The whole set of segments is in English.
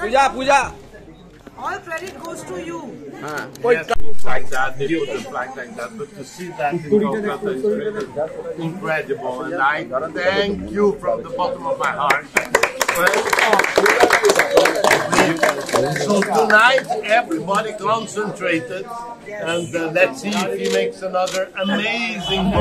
Puja Puja All credit goes to you. Yes, like that, they put the flag like that, but to see that in Kolkata is really incredible, and I thank you from the bottom of my heart. So tonight, everybody concentrated, and uh, let's see if he makes another amazing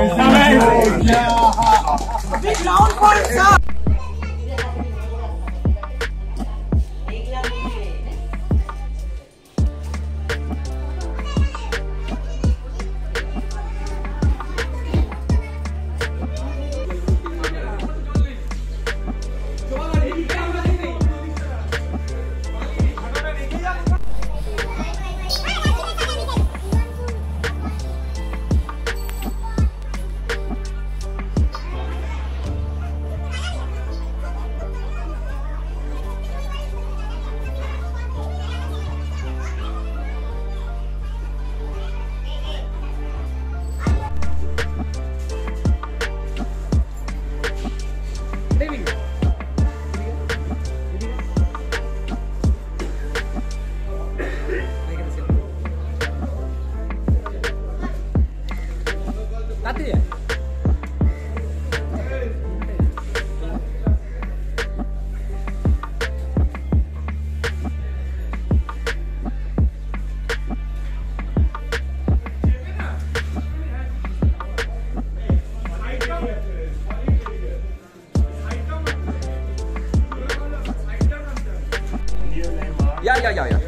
Yeah, yeah, yeah, yeah.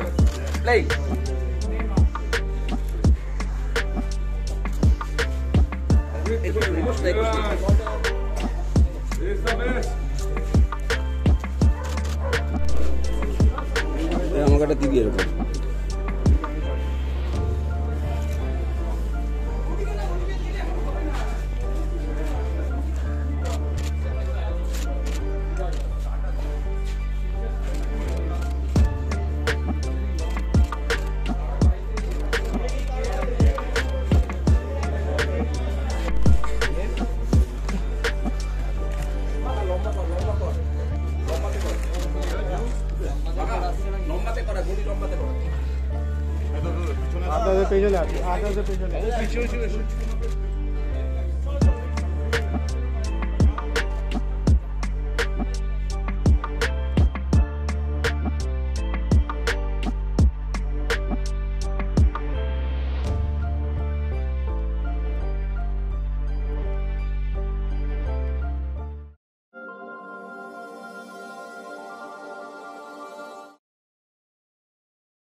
Play. It's good. It's the best. আমাকে একটা দিবি এরকম করা গড়ি লম্বাতে করা আপনাদের পেছনে আছে আপনাদের পেছনে।